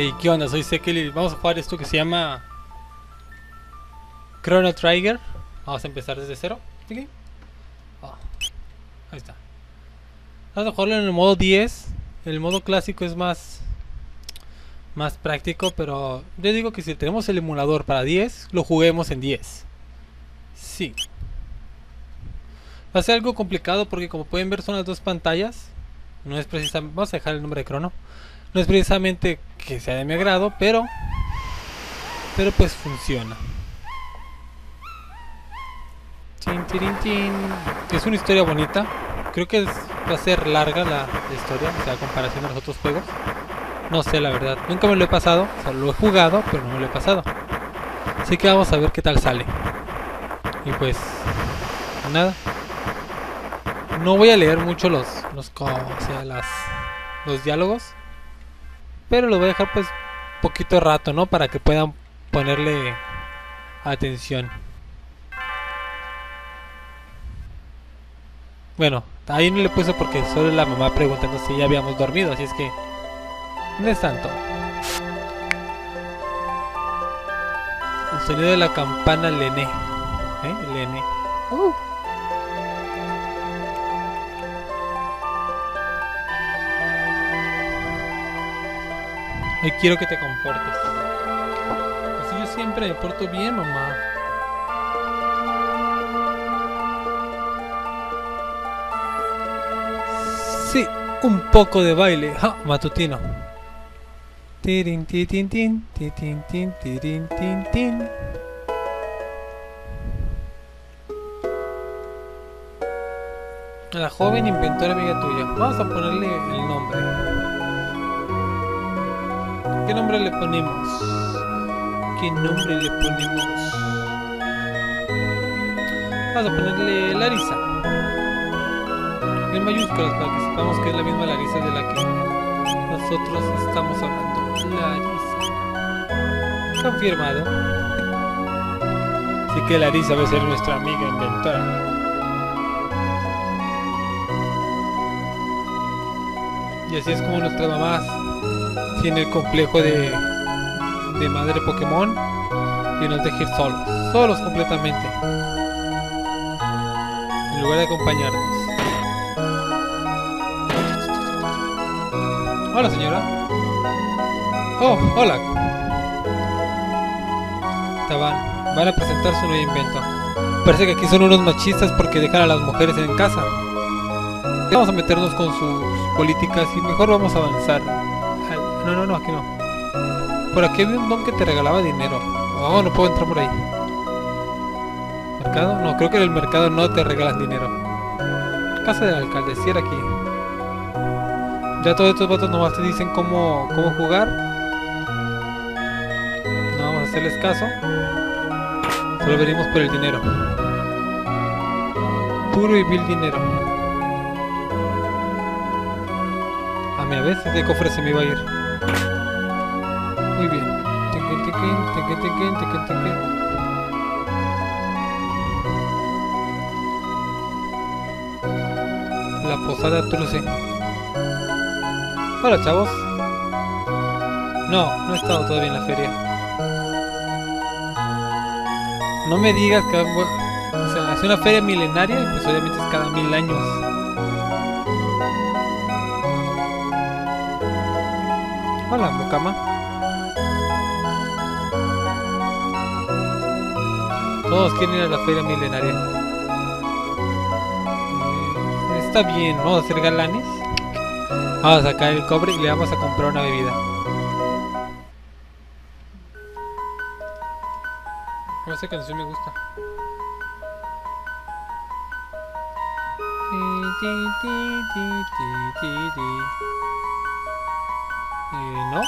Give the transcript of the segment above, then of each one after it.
Hey, ¿qué onda? Soy Sekeli. Vamos a jugar esto que se llama Chrono Trigger. Vamos a empezar desde cero. ¿Sí? Ah, ahí está. Vamos a jugarlo en el modo 10. El modo clásico es más más práctico, pero yo digo que si tenemos el emulador para 10, lo juguemos en 10. Sí. Va a ser algo complicado porque como pueden ver son las dos pantallas. No es precisamente... Vamos a dejar el nombre de Chrono. No es precisamente que sea de mi agrado, pero... Pero pues funciona. Chin, tirin, chin. Es una historia bonita. Creo que va a ser larga la, historia, o sea, comparación a los otros juegos. No sé, la verdad. Nunca me lo he pasado. O sea, lo he jugado, pero no me lo he pasado. Así que vamos a ver qué tal sale. Y pues... Nada. No voy a leer mucho los... los o sea, las... Los diálogos. Pero los voy a dejar pues... Poquito rato, ¿no? Para que puedan ponerle... Atención. Bueno, ahí no le puse porque solo la mamá preguntando si ya habíamos dormido. Así es que... No es tanto. El sonido de la campana Lené. Hoy quiero que te comportes. Así yo siempre me porto bien, mamá. Sí, un poco de baile. Ja, matutino. Tirin, ti, tin, tin, ti, tin, tin, tirin, tin, tin. La joven inventora amiga tuya. Vamos a ponerle el nombre. ¿Qué nombre le ponemos? ¿Qué nombre le ponemos? Vamos a ponerle Larisa. En mayúsculas para que sepamos que es la misma Larisa de la que nosotros estamos hablando. Larisa. Confirmado. Así que Larisa va a ser nuestra amiga inventora. Y así es como nuestra mamá tiene el complejo de, de madre Pokémon y nos deja ir solos, solos completamente. En lugar de acompañarnos. Hola señora. Oh, hola. Estaban, van a presentar su nuevo invento. Parece que aquí son unos machistas porque dejan a las mujeres en casa. Vamos a meternos con sus políticas y mejor vamos a avanzar. No, no, no, aquí no. Por aquí había un don que te regalaba dinero. Oh, no puedo entrar por ahí. ¿Mercado? No, creo que en el mercado no te regalan dinero. Casa del alcalde, si era aquí. Ya todos estos vatos nomás te dicen cómo, cómo jugar. No vamos a hacerles caso. Solo venimos por el dinero. Puro y vil dinero. A a veces de cofre se me iba a ir. Muy bien. Tiquín, tiquín, tiquín, tiquín, tiquín, tiquín. La posada Truce. Hola, chavos. No, no he estado todavía en la feria. No me digas que... O sea, es una feria milenaria y pues obviamente es cada mil años. Hola, Mocama. Todos quieren ir a la feria milenaria. Eh, está bien, ¿no? Hacer galanes. Vamos a sacar el cobre y le vamos a comprar una bebida. Esa canción me gusta. Eh, no.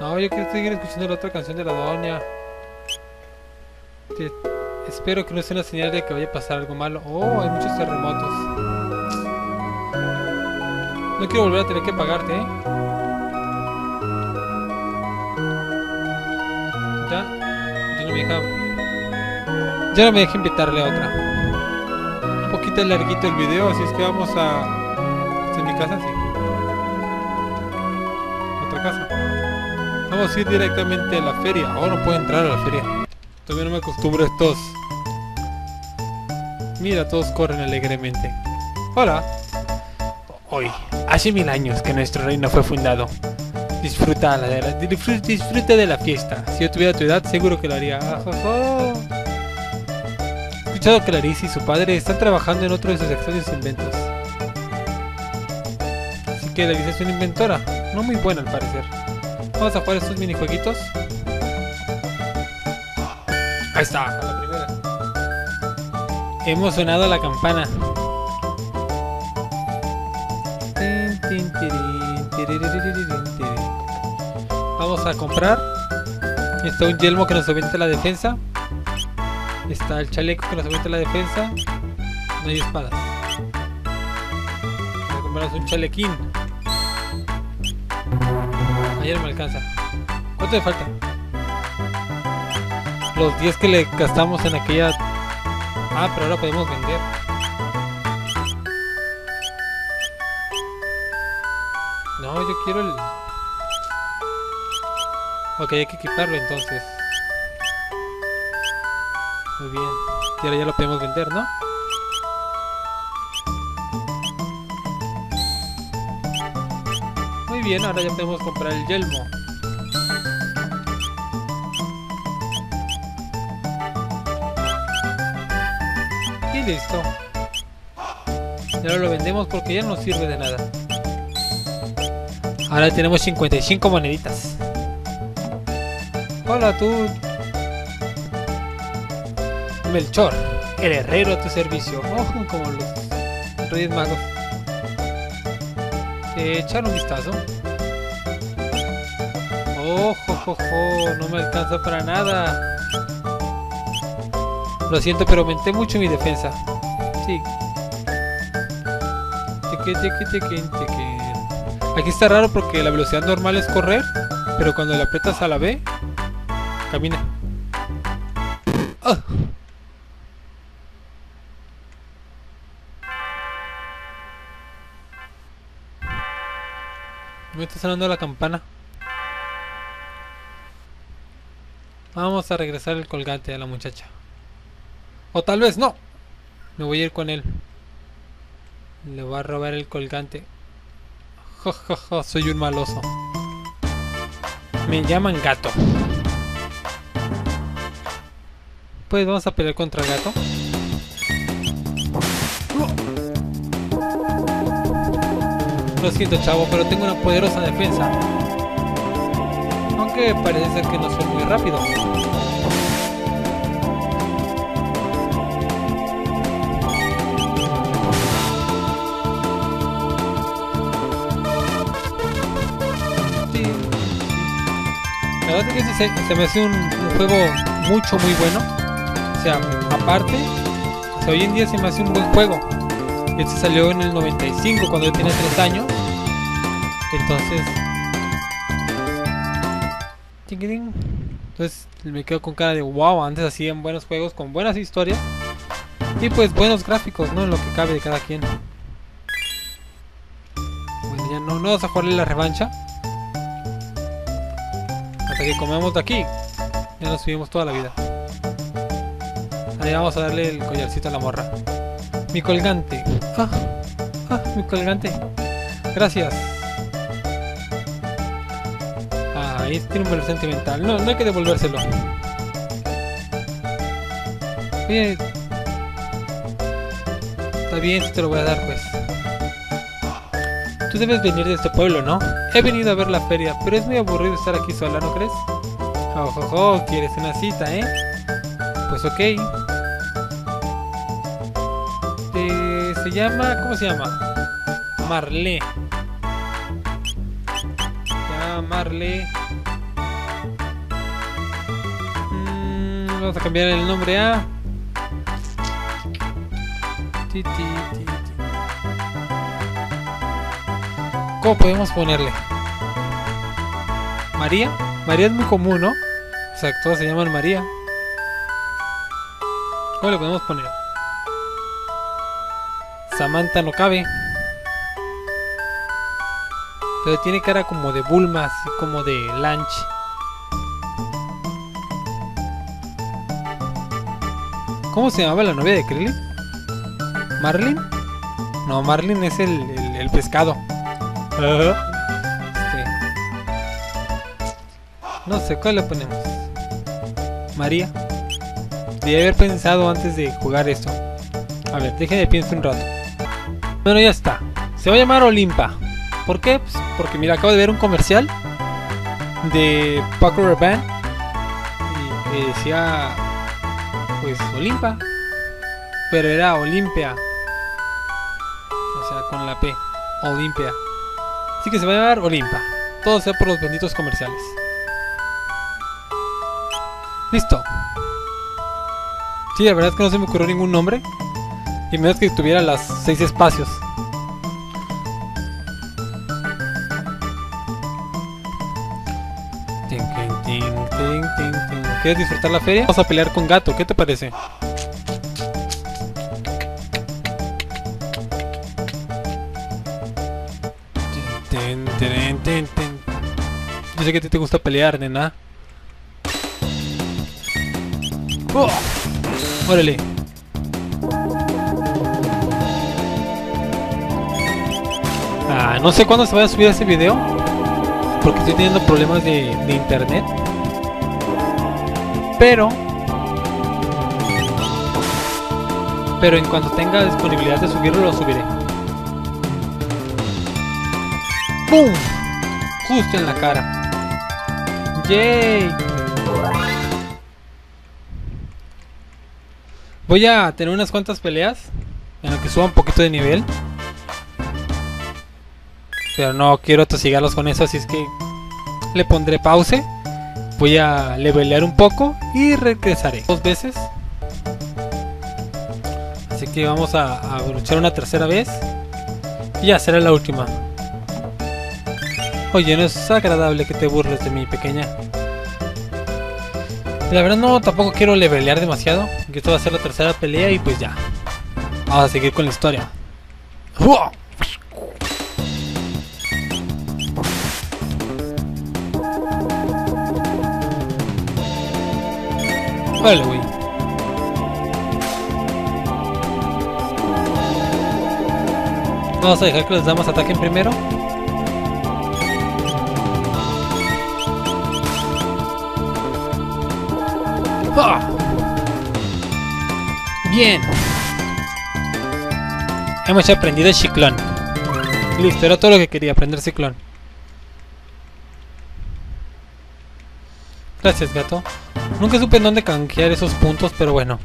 No, yo quiero seguir escuchando la otra canción de la doña. Espero que no sea una señal de que vaya a pasar algo malo. Oh, hay muchos terremotos. No quiero volver a tener que pagarte, ¿eh? Ya, ya no me deja Ya no me deja invitarle a otra. Un poquito larguito el video, así es que vamos a... ¿Esta es mi casa? Sí. A ir directamente a la feria. Oh, no puedo entrar a la feria. Todavía no me acostumbro a estos. Mira, todos corren alegremente. Hola. Hoy, hace mil años que nuestro reino fue fundado. Disfruta, de la, disfruta, de la fiesta. Si yo tuviera tu edad, seguro que lo haría. Ajojo. He escuchado que Larissa y su padre están trabajando en otro de sus extraños inventos. Así que Larissa es una inventora. No muy buena al parecer. Vamos a jugar estos minijueguitos. Ahí está, la primera. Hemos sonado la campana. Vamos a comprar. Está un yelmo que nos aumenta la defensa. Está el chaleco que nos aumenta la defensa. No hay espadas. Comprar un chalequín. Ayer me alcanza. ¿Cuánto le falta? Los 10 que le gastamos en aquella... Ah, pero ahora podemos vender. No, yo quiero el... Ok, hay que equiparlo entonces. Muy bien. Y ahora ya lo podemos vender, ¿no? Bien, ahora ya podemos comprar el yelmo. Y listo. Y ahora lo vendemos porque ya no sirve de nada. Ahora tenemos 55 moneditas. Hola tú. Melchor, el herrero a tu servicio. Ojo, como los Reyes Magos. Echar un vistazo. Ojo, no me alcanza para nada. Lo siento, pero aumenté mucho mi defensa. Sí. Aquí está raro porque la velocidad normal es correr, pero cuando le aprietas a la B, camina. ¡Ah! Me está sonando la campana. Vamos a regresar el colgante a la muchacha. O tal vez no. Me voy a ir con él. Le voy a robar el colgante. Jo, soy un maloso. Me llaman gato. Pues vamos a pelear contra el gato. Lo siento, chavo, pero tengo una poderosa defensa. Aunque parece ser que no soy muy rápido. Sí. La verdad es que se, se me hace un, juego mucho, muy bueno. O sea, aparte, hoy en día se me hace un buen juego. Este salió en el 95 cuando yo tenía 3 años. Entonces. Entonces me quedo con cara de wow, antes hacían buenos juegos con buenas historias. Y pues buenos gráficos, ¿no? En lo que cabe de cada quien. Bueno, ya no, no vamos a jugarle la revancha. Hasta que comemos de aquí. Ya nos subimos toda la vida. Ahí vamos a darle el collarcito a la morra. Mi colgante. Ah, ah, mi colgante. Gracias. Ahí tiene un valor sentimental. No, no hay que devolvérselo. Está bien, te lo voy a dar, pues. Tú debes venir de este pueblo, ¿no? He venido a ver la feria, pero es muy aburrido estar aquí sola, ¿no crees? Ojo, ojo, quieres una cita, ¿eh? Pues ok. Eh, se llama... ¿Cómo se llama? Marley. Marley. Vamos a cambiar el nombre a... ¿Cómo podemos ponerle? María. María es muy común, ¿no? O sea, todas se llaman María. ¿Cómo le podemos poner? Samantha no cabe. Pero tiene cara como de Bulma, así como de Lunch. ¿Cómo se llamaba la novia de Krillin? ¿Marlin? No, Marlin es el, el, el pescado. Este. No sé, ¿cuál le ponemos? María. Debía haber pensado antes de jugar esto. A ver, déjenme pienso un rato. Bueno, ya está. Se va a llamar Olimpa. ¿Por qué? Pues porque mira, acabo de ver un comercial de Paco Rabanne y me decía pues Olimpa, pero era Olimpia. O sea, con la P, Olimpia. Así que se va a llamar Olimpa. Todo sea por los benditos comerciales. Listo. Sí, la verdad es que no se me ocurrió ningún nombre. Y menos que tuviera las seis espacios. ¿Quieres disfrutar la feria? Vamos a pelear con gato, ¿qué te parece? Yo sé que a ti te gusta pelear, nena. ¡Oh! Órale. Ah, no sé cuándo se vaya a subir ese video. Porque estoy teniendo problemas de internet. Pero... Pero en cuanto tenga disponibilidad de subirlo, lo subiré. ¡Pum! Justo en la cara. ¡Yay! Voy a tener unas cuantas peleas en las que suba un poquito de nivel. Pero no quiero tosigarlos con eso, así es que le pondré pause. Voy a levelear un poco y regresaré dos veces. Así que vamos a, a una tercera vez. Y ya será la última. Oye, no es agradable que te burles de mi pequeña. La verdad no, tampoco quiero levelear demasiado. Que esto va a ser la tercera pelea y pues ya. Vamos a seguir con la historia. ¡Uah! Vamos a dejar que las damas ataquen primero. ¡Ah! Bien. Hemos aprendido el ciclón. Listo, era todo lo que quería, aprender ciclón. Gracias, gato. Nunca supe en dónde canjear esos puntos, pero bueno.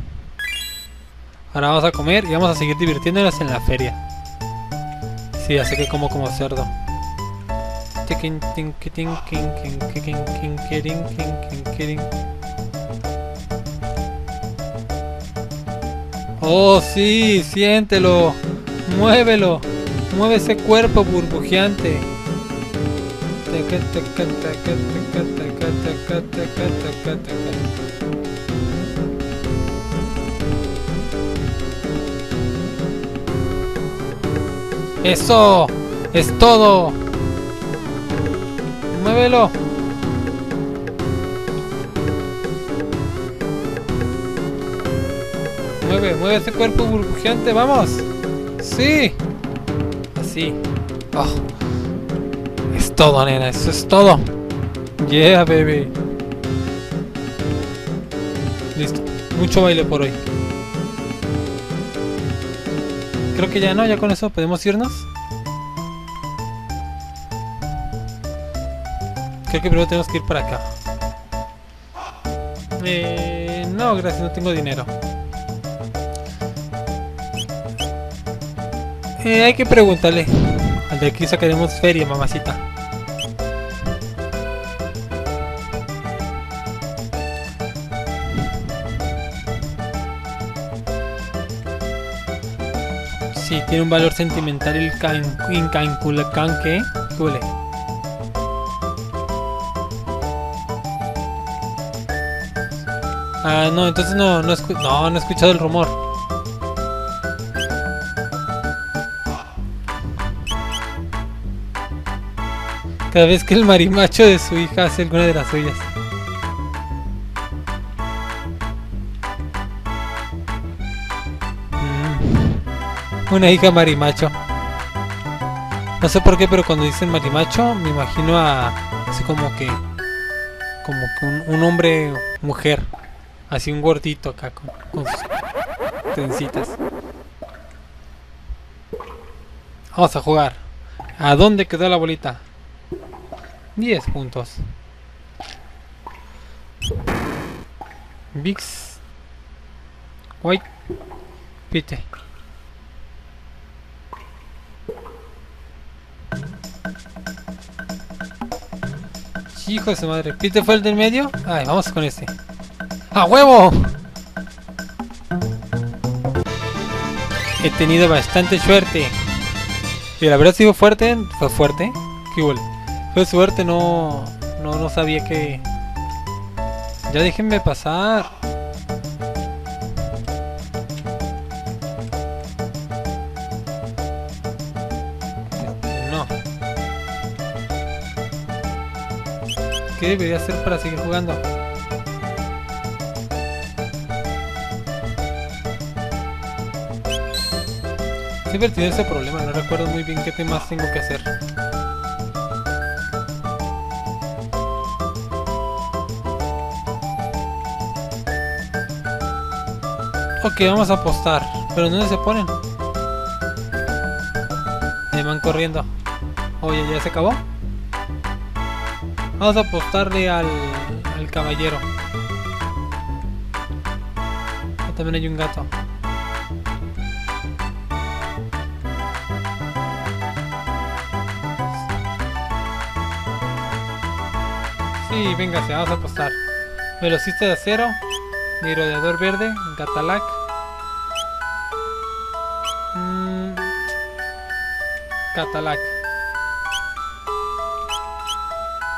Ahora vamos a comer y vamos a seguir divirtiéndonos en la feria. Sí, así que como como cerdo. Oh, sí, siéntelo. Muévelo. Mueve ese cuerpo burbujeante. Eso es todo. Muévelo. Mueve, mueve ese cuerpo burbujeante, vamos. Sí. Así. Oh. Todo, nena, eso es todo. Yeah, baby. Listo. Mucho baile por hoy. Creo que ya no, ya con eso podemos irnos. Creo que primero tenemos que ir para acá. Eh, no, gracias, no tengo dinero. Eh, hay que preguntarle. Al de aquí sacaremos feria, mamacita. Sí, tiene un valor sentimental el can, incalculable. ¿Qué huele? Ah, no, entonces no, no, escu no he escuchado el rumor. Cada vez que el marimacho de su hija hace alguna de las suyas. Una hija marimacho. No sé por qué, pero cuando dicen marimacho me imagino a así como que como que un, hombre mujer, así un gordito acá con, con sus trencitas. Vamos a jugar. ¿A dónde quedó la bolita? 10 puntos. Vix. White. Pite. Hijo de su madre. ¿Pite fue el del medio? Ay, vamos con este. ¡A huevo! He tenido bastante suerte. Y la verdad si fue fuerte, fue fuerte. Qué igual. Fue suerte, no, no, no sabía que... Ya déjenme pasar. ¿Qué debería hacer para seguir jugando? Siempre ese problema, no recuerdo muy bien qué temas tengo que hacer. Ok, vamos a apostar. ¿Pero dónde se ponen? Me van corriendo. Oye, ¿ya se acabó? Vamos a apostarle al, al caballero. Ah, también hay un gato. Sí, véngase, vamos a apostar. Velocista de acero, Merodeador verde, Gatalac. Mm, Catalac.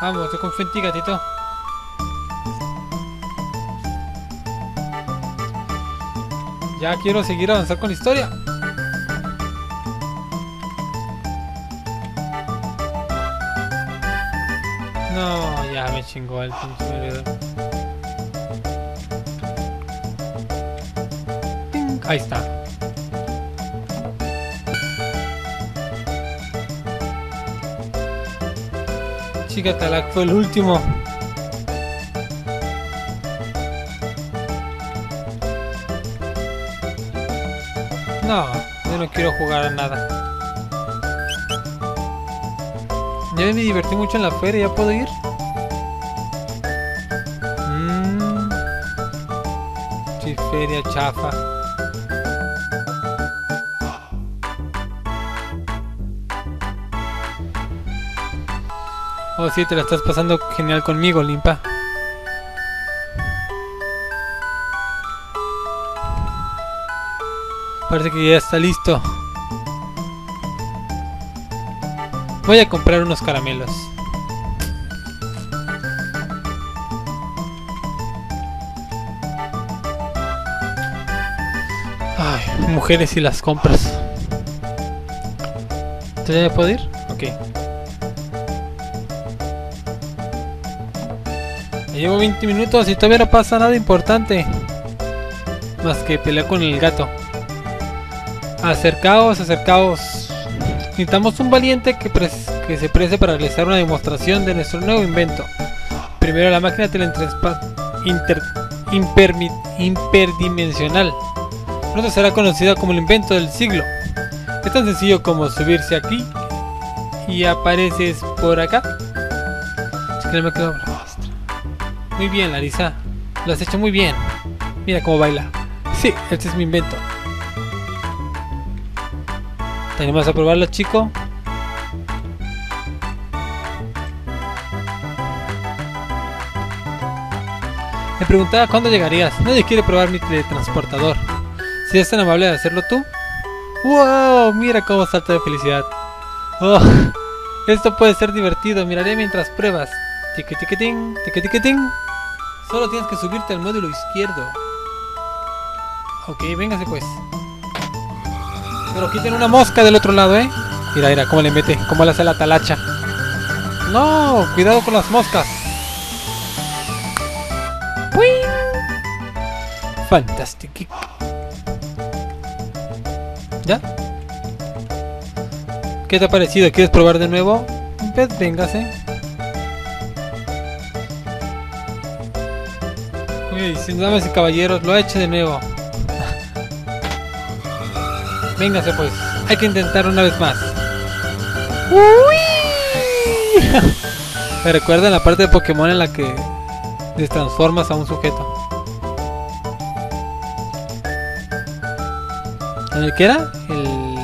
Vamos, yo confío en ti, gatito. Ya quiero seguir avanzar con la historia. No, ya me chingó el pinche Ahí está. Chica Talac fue el último. No, yo no quiero jugar a nada. Ya me divertí mucho en la feria, ¿ya puedo ir? Mmm. Sí, feria chafa. Oh, sí, te la estás pasando genial conmigo, Limpa. Parece que ya está listo. Voy a comprar unos caramelos. Ay, mujeres y las compras. ¿Te puedo ir? Llevo 20 minutos y todavía no pasa nada importante. Más que pelear con el gato. Acercaos, acercaos. Necesitamos un valiente que, que se preste para realizar una demostración de nuestro nuevo invento. Primero la máquina inter hiperdimensional. Pronto será conocida como el invento del siglo. Es tan sencillo como subirse aquí y apareces por acá. Es que no me quedo Muy bien, Larisa. Lo has hecho muy bien. Mira cómo baila. Sí, este es mi invento. ¿Te animas a probarlo, chico? Me preguntaba cuándo llegarías. Nadie quiere probar mi teletransportador. Si es tan amable de hacerlo tú. ¡Wow! Mira cómo salta de felicidad. Oh, esto puede ser divertido. Miraré mientras pruebas. Tiqui tiquitín, tiqui tiquitín. Solo tienes que subirte al módulo izquierdo. Ok, véngase pues. Pero quiten una mosca del otro lado, ¿eh? Mira, mira, cómo le mete, cómo le hace la talacha. No, cuidado con las moscas. Fantastic. ¿Ya? ¿Qué te ha parecido? ¿Quieres probar de nuevo? Pues véngase. Sin damas y caballeros, lo ha hecho de nuevo. Véngase pues, hay que intentar una vez más. ¡Uy! ¿Me recuerdan la parte de Pokémon en la que destransformas a un sujeto? ¿En el que era? El...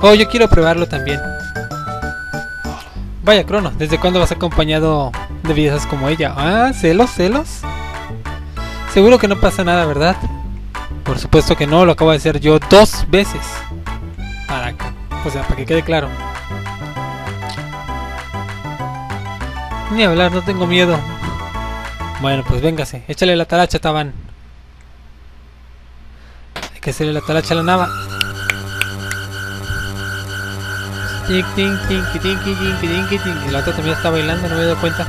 Oh, yo quiero probarlo también. Vaya, Crono, ¿desde cuándo vas acompañado de bellezas como ella? Ah, celos, celos. Seguro que no pasa nada, ¿verdad? Por supuesto que no, lo acabo de hacer yo dos veces. Para acá. O sea, para que quede claro. Ni hablar, no tengo miedo. Bueno, pues véngase. Échale la talacha, Taban. Hay que hacerle la talacha a la nava. La otra también está bailando, no me he dado cuenta.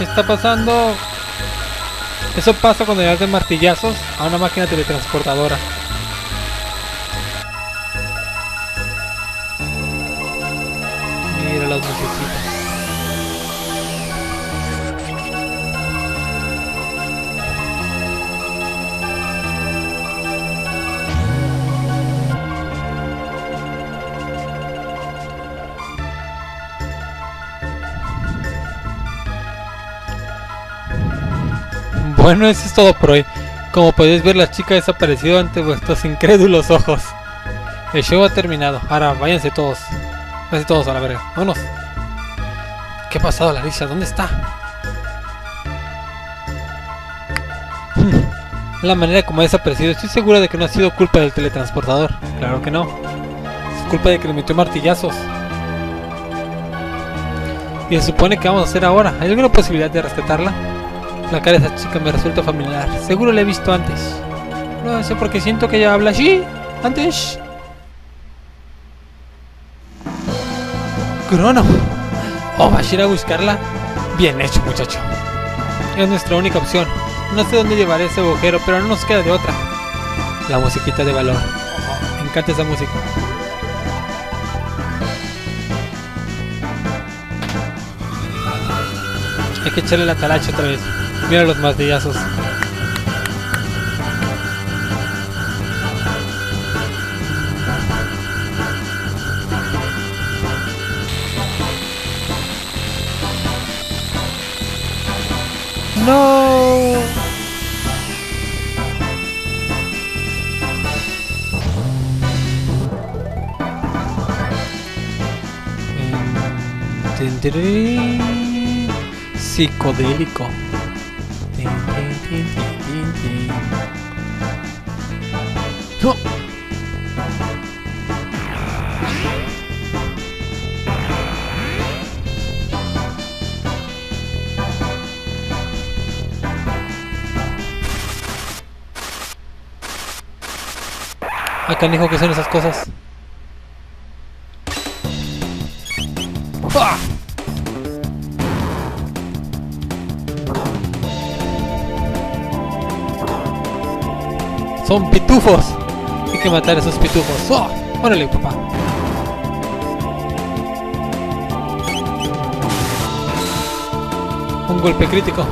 ¿Qué está pasando? Eso pasa cuando le das de martillazos a una máquina teletransportadora. Bueno, eso es todo por hoy. Como podéis ver, la chica ha desaparecido ante vuestros incrédulos ojos. El show ha terminado. Ahora váyanse todos. Váyanse todos a la verga. Vámonos. ¿Qué ha pasado, Larissa? ¿Dónde está? La manera como ha desaparecido. Estoy segura de que no ha sido culpa del teletransportador. Claro que no. Es culpa de que le metió martillazos. Y se supone que vamos a hacer ahora. ¿Hay alguna posibilidad de rescatarla? La cara de esa chica me resulta familiar. Seguro la he visto antes. No sé por qué siento que ella habla así. Antes. Crono. Oh, ¿vas a ir a buscarla? Bien hecho, muchacho. Es nuestra única opción. No sé dónde llevaré ese agujero, pero no nos queda de otra. La musiquita de valor. me encanta esa música. Hay que echarle la talacha otra vez. Mira los martillazos. No. Psicodélico. ¡No! Acá dijo que son esas cosas. Son pitufos. Que matar a esos pitufos. ¡Oh! Órale, papá. Un golpe crítico.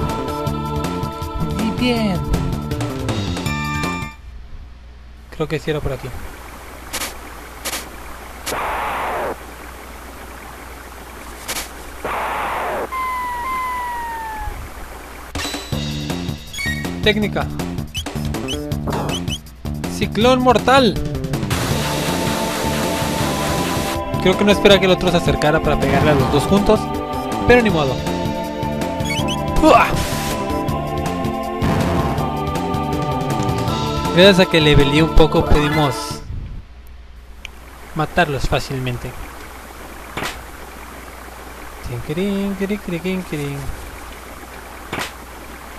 Y bien. Creo que era por aquí. Técnica. Ciclón mortal. Creo que no espera que el otro se acercara para pegarle a los dos juntos, pero ni modo. ¡Uah! Gracias a que le velí un poco pudimos matarlos fácilmente.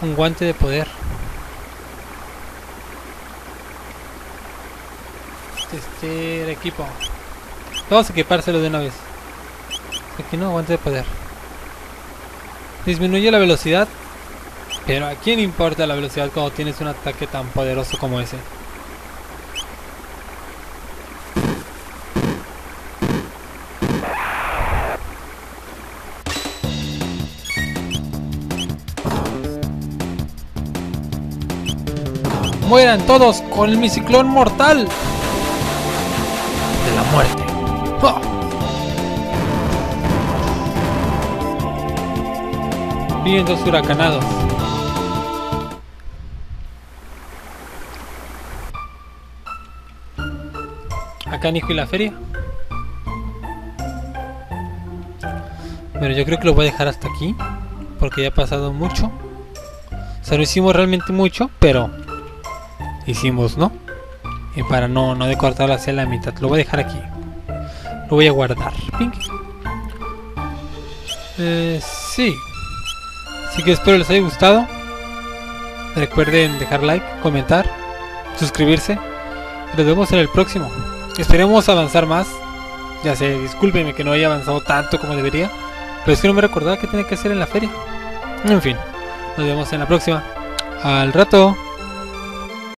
Un guante de poder. Este el equipo. Vamos a equipárselo de una vez. Aquí no, guante de poder. Disminuye la velocidad. Pero a quién importa la velocidad cuando tienes un ataque tan poderoso como ese. Mueran todos con el misiclón mortal muerte. ¡Ah! Vientos huracanados. Acá Nico y la feria. Pero yo creo que lo voy a dejar hasta aquí. Porque ya ha pasado mucho. O sea, no hicimos realmente mucho, pero hicimos, ¿no? Y para no, no decortarlo hacia la mitad, lo voy a dejar aquí. Lo voy a guardar. Pink. Eh, sí. Así que espero les haya gustado. Recuerden dejar like, comentar, suscribirse. Nos vemos en el próximo. Esperemos avanzar más. Ya sé, discúlpenme que no haya avanzado tanto como debería. Pero es que no me recordaba que tenía que hacer en la feria. En fin, nos vemos en la próxima. Al rato.